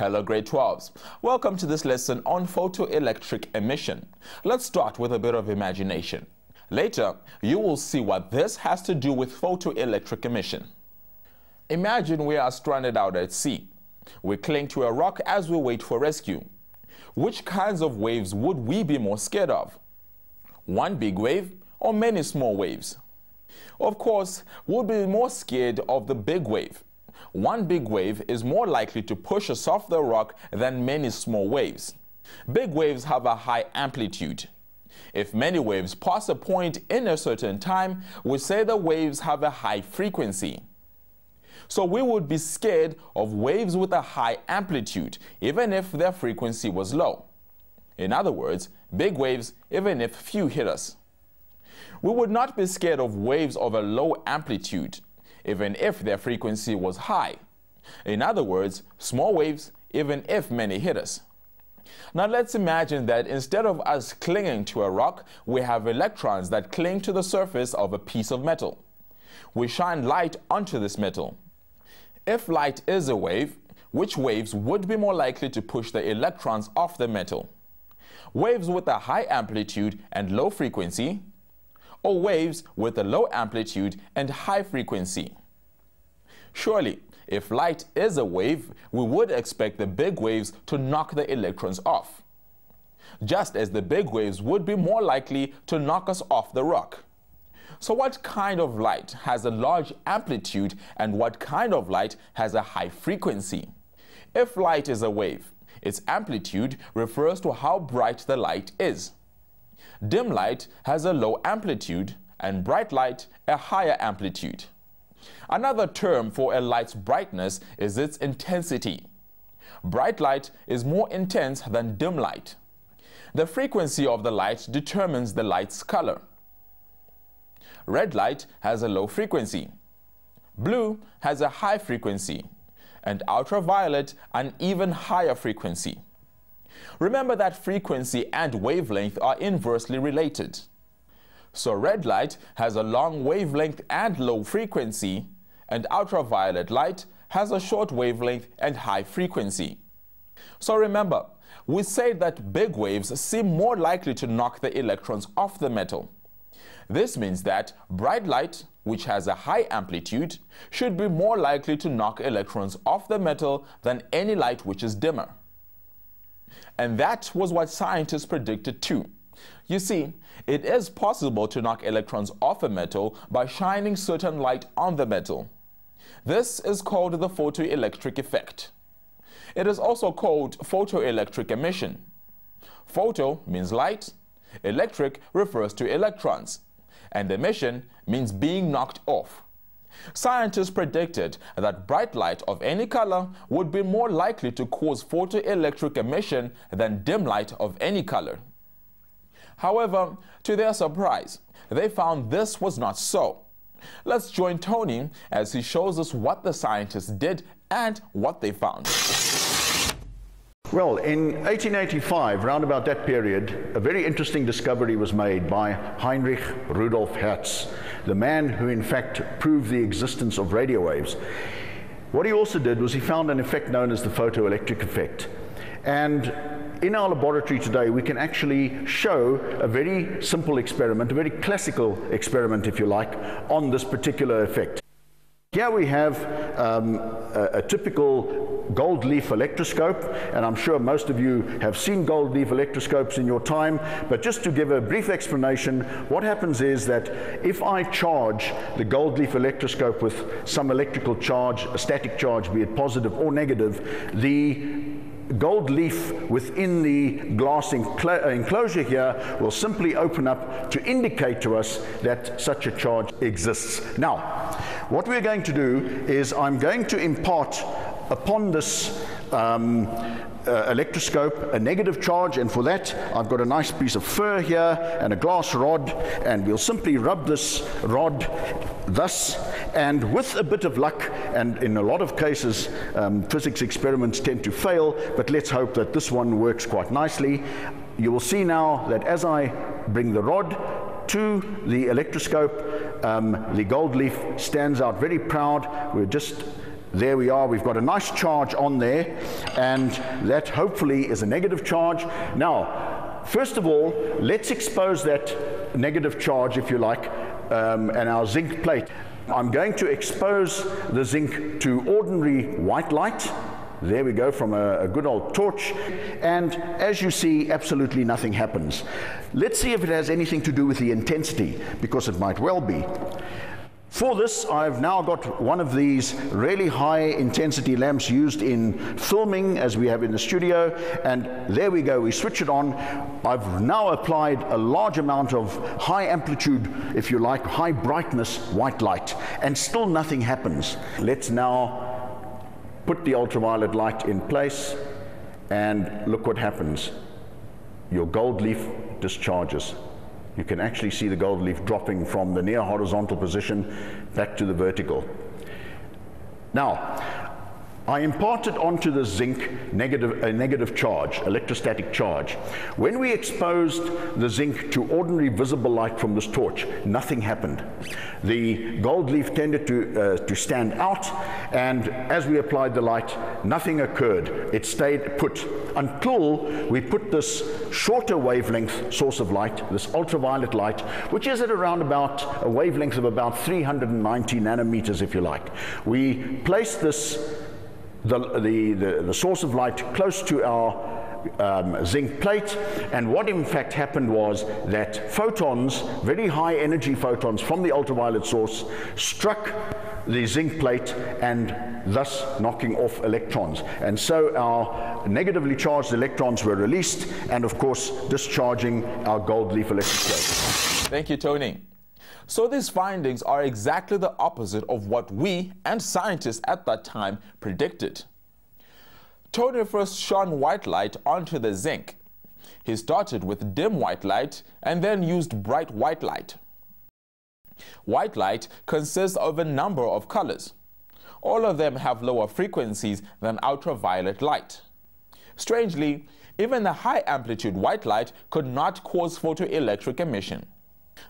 Hello grade 12s. Welcome to this lesson on photoelectric emission. Let's start with a bit of imagination. Later, you will see what this has to do with photoelectric emission. Imagine we are stranded out at sea. We cling to a rock as we wait for rescue. Which kinds of waves would we be more scared of? One big wave or many small waves? Of course, we'll be more scared of the big wave one big wave is more likely to push us off the rock than many small waves. Big waves have a high amplitude. If many waves pass a point in a certain time, we say the waves have a high frequency. So we would be scared of waves with a high amplitude, even if their frequency was low. In other words, big waves, even if few hit us. We would not be scared of waves of a low amplitude, even if their frequency was high. In other words, small waves, even if many hit us. Now let's imagine that instead of us clinging to a rock, we have electrons that cling to the surface of a piece of metal. We shine light onto this metal. If light is a wave, which waves would be more likely to push the electrons off the metal? Waves with a high amplitude and low frequency, or waves with a low amplitude and high frequency. Surely, if light is a wave, we would expect the big waves to knock the electrons off, just as the big waves would be more likely to knock us off the rock. So what kind of light has a large amplitude and what kind of light has a high frequency? If light is a wave, its amplitude refers to how bright the light is. Dim light has a low amplitude and bright light a higher amplitude. Another term for a light's brightness is its intensity. Bright light is more intense than dim light. The frequency of the light determines the light's color. Red light has a low frequency. Blue has a high frequency and ultraviolet an even higher frequency. Remember that frequency and wavelength are inversely related. So red light has a long wavelength and low frequency, and ultraviolet light has a short wavelength and high frequency. So remember, we say that big waves seem more likely to knock the electrons off the metal. This means that bright light, which has a high amplitude, should be more likely to knock electrons off the metal than any light which is dimmer. And that was what scientists predicted too. You see, it is possible to knock electrons off a metal by shining certain light on the metal. This is called the photoelectric effect. It is also called photoelectric emission. Photo means light, electric refers to electrons, and emission means being knocked off. Scientists predicted that bright light of any color would be more likely to cause photoelectric emission than dim light of any color. However, to their surprise, they found this was not so. Let's join Tony as he shows us what the scientists did and what they found. Well, in 1885, round about that period, a very interesting discovery was made by Heinrich Rudolf Hertz, the man who in fact proved the existence of radio waves. What he also did was he found an effect known as the photoelectric effect. And in our laboratory today, we can actually show a very simple experiment, a very classical experiment, if you like, on this particular effect. Here we have um, a, a, typical gold leaf electroscope, and I'm sure most of you have seen gold leaf electroscopes in your time, but just to give a brief explanation, what happens is that if I charge the gold leaf electroscope with some electrical charge, a static charge, be it positive or negative, the gold leaf within the glass enclosure here will simply open up to indicate to us that such a charge exists. Now, what we're going to do is I'm going to impart upon this um, uh, electroscope a negative charge and for that I've got a nice piece of fur here and a glass rod and we'll simply rub this rod thus and with a bit of luck and in a lot of cases um, physics experiments tend to fail but let's hope that this one works quite nicely you will see now that as I bring the rod to the electroscope um, the gold leaf stands out very proud we're just There we are, we've got a nice charge on there, and that hopefully is a negative charge. Now, first of all, let's expose that negative charge, if you like, um, and our zinc plate. I'm going to expose the zinc to ordinary white light. There we go from a, a, good old torch. And as you see, absolutely nothing happens. Let's see if it has anything to do with the intensity, because it might well be. For this, I've now got one of these really high intensity lamps used in filming as we have in the studio. And there we go, we switch it on. I've now applied a large amount of high amplitude, if you like, high brightness white light, and still nothing happens. Let's now put the ultraviolet light in place, and look what happens. Your gold leaf discharges. You can actually see the gold leaf dropping from the near horizontal position back to the vertical. Now, I imparted onto the zinc negative, a negative charge, electrostatic charge. When we exposed the zinc to ordinary visible light from this torch, nothing happened. The gold leaf tended to, uh, to stand out, and as we applied the light, nothing occurred. It stayed put until we put this shorter wavelength source of light, this ultraviolet light, which is at around about a wavelength of about 390 nanometers, if you like. We placed this the, the, the, the source of light close to our um, zinc plate and what in fact happened was that photons, very high energy photons from the ultraviolet source struck the zinc plate and thus knocking off electrons. And so our negatively charged electrons were released and of course discharging our gold leaf electrodes. Thank you, Tony. So these findings are exactly the opposite of what we and scientists at that time predicted. Tony first shone white light onto the zinc. He started with dim white light and then used bright white light. White light consists of a number of colors. All of them have lower frequencies than ultraviolet light. Strangely, even the high amplitude white light could not cause photoelectric emission.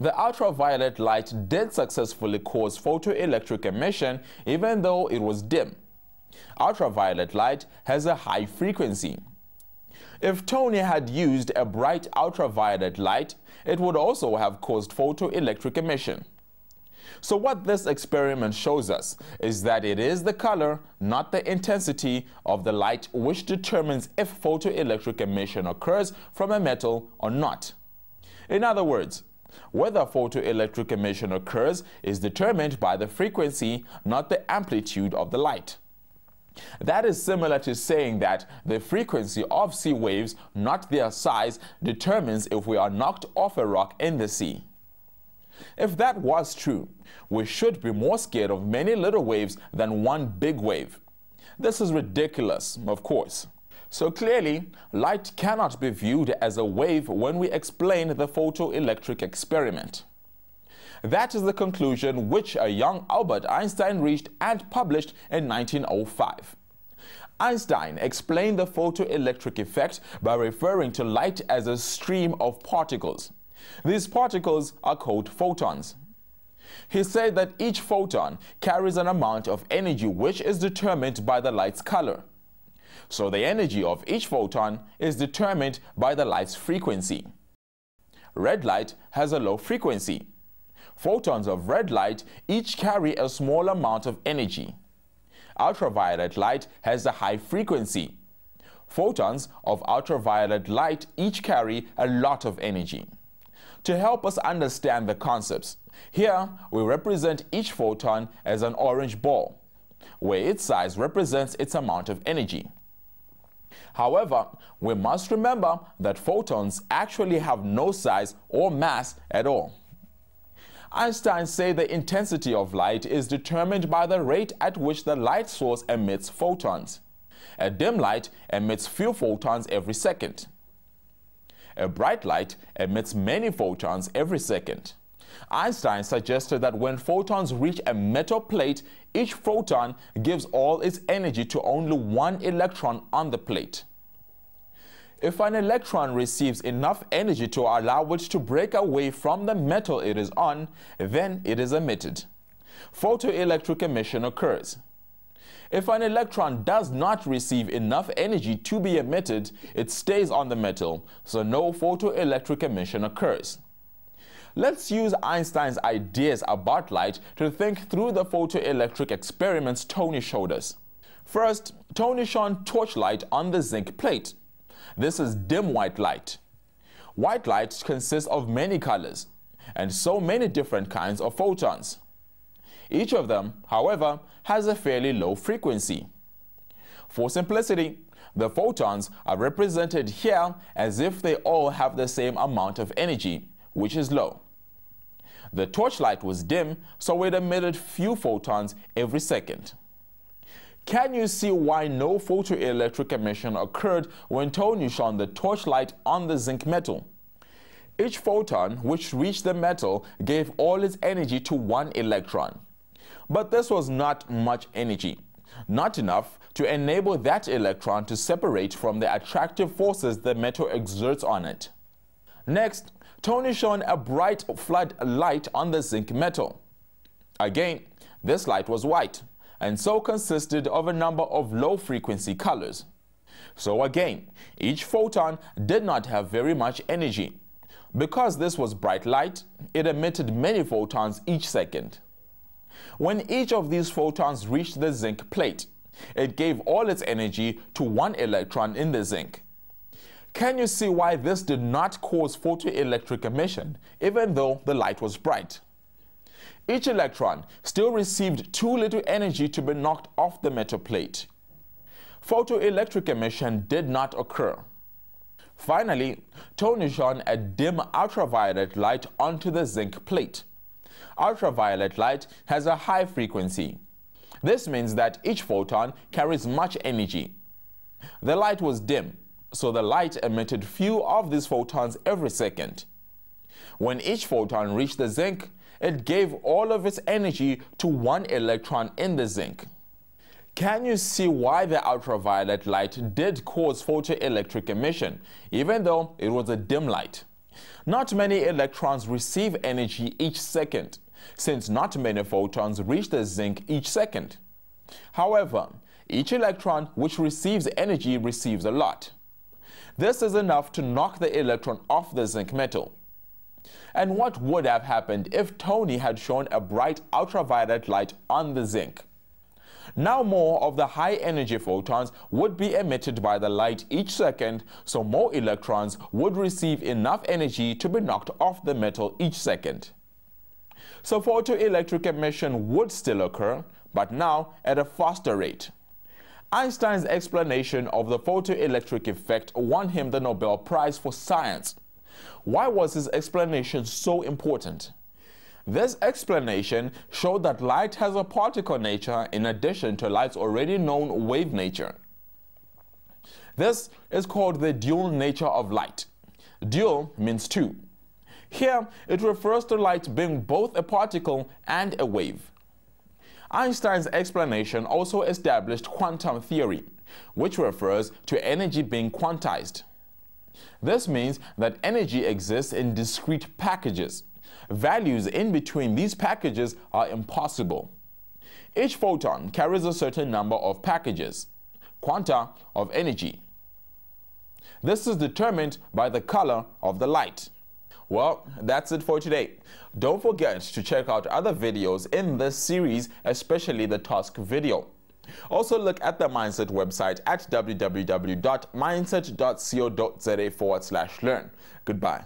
The ultraviolet light did successfully cause photoelectric emission even though it was dim. Ultraviolet light has a high frequency. If Tony had used a bright ultraviolet light, it would also have caused photoelectric emission. So what this experiment shows us is that it is the color, not the intensity of the light which determines if photoelectric emission occurs from a metal or not. In other words, whether photoelectric emission occurs is determined by the frequency, not the amplitude of the light. That is similar to saying that the frequency of sea waves, not their size, determines if we are knocked off a rock in the sea. If that was true, we should be more scared of many little waves than one big wave. This is ridiculous, of course. So clearly, light cannot be viewed as a wave when we explain the photoelectric experiment. That is the conclusion which a young Albert Einstein reached and published in 1905. Einstein explained the photoelectric effect by referring to light as a stream of particles. These particles are called photons. He said that each photon carries an amount of energy which is determined by the light's color. So the energy of each photon is determined by the light's frequency. Red light has a low frequency. Photons of red light each carry a small amount of energy. Ultraviolet light has a high frequency. Photons of ultraviolet light each carry a lot of energy. To help us understand the concepts, here we represent each photon as an orange ball, where its size represents its amount of energy. However, we must remember that photons actually have no size or mass at all. Einstein said the intensity of light is determined by the rate at which the light source emits photons. A dim light emits few photons every second. A bright light emits many photons every second. Einstein suggested that when photons reach a metal plate, each photon gives all its energy to only one electron on the plate. If an electron receives enough energy to allow it to break away from the metal it is on, then it is emitted. Photoelectric emission occurs. If an electron does not receive enough energy to be emitted, it stays on the metal, so no photoelectric emission occurs. Let's use Einstein's ideas about light to think through the photoelectric experiments Tony showed us. First, Tony shone torchlight on the zinc plate. This is dim white light. White light consists of many colors and so many different kinds of photons. Each of them, however, has a fairly low frequency. For simplicity, the photons are represented here as if they all have the same amount of energy, which is low. The torchlight was dim, so it emitted few photons every second. Can you see why no photoelectric emission occurred when Tony shone the torchlight on the zinc metal? Each photon which reached the metal gave all its energy to one electron. But this was not much energy, not enough to enable that electron to separate from the attractive forces the metal exerts on it. Next, Tony shone a bright flood light on the zinc metal. Again, this light was white, and so consisted of a number of low-frequency colors. So again, each photon did not have very much energy. Because this was bright light, it emitted many photons each second. When each of these photons reached the zinc plate, it gave all its energy to one electron in the zinc. Can you see why this did not cause photoelectric emission, even though the light was bright? Each electron still received too little energy to be knocked off the metal plate. Photoelectric emission did not occur. Finally, Tony shone a dim ultraviolet light onto the zinc plate. Ultraviolet light has a high frequency. This means that each photon carries much energy. The light was dim, so the light emitted few of these photons every second. When each photon reached the zinc, it gave all of its energy to one electron in the zinc. Can you see why the ultraviolet light did cause photoelectric emission, even though it was a dim light? Not many electrons receive energy each second, since not many photons reach the zinc each second. However, each electron which receives energy receives a lot. This is enough to knock the electron off the zinc metal. And what would have happened if Tony had shone a bright ultraviolet light on the zinc? Now more of the high energy photons would be emitted by the light each second, so more electrons would receive enough energy to be knocked off the metal each second. So photoelectric emission would still occur, but now at a faster rate. Einstein's explanation of the photoelectric effect won him the Nobel Prize for Science. Why was his explanation so important? This explanation showed that light has a particle nature in addition to light's already known wave nature. This is called the dual nature of light. Dual means two. Here, it refers to light being both a particle and a wave. Einstein's explanation also established quantum theory, which refers to energy being quantized. This means that energy exists in discrete packages, Values in between these packages are impossible. Each photon carries a certain number of packages, quanta of energy. This is determined by the color of the light. Well, that's it for today. Don't forget to check out other videos in this series, especially the task video. Also look at the Mindset website at www.mindset.co.za forward slash learn. Goodbye.